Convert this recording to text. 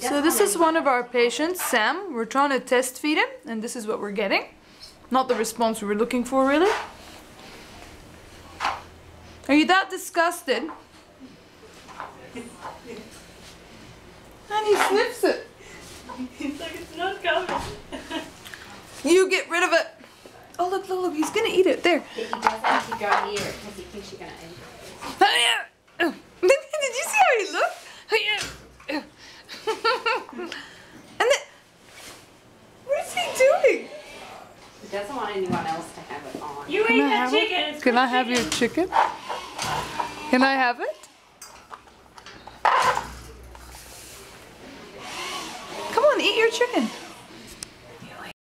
So this is one of our patients, Sam. We're trying to test feed him, and this is what we're getting. Not the response we were looking for, really. Are you that disgusted? And he sniffs it. He's like, it's not coming. You get rid of it. Oh look, look, look! He's gonna eat it. There. He doesn't to near it because he thinks you're gonna eat it. And then, what is he doing? He doesn't want anyone else to have it on. You Can eat I that have it? chicken. It's Can good I have your chicken? Can I have it? Come on, eat your chicken.